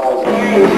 casa.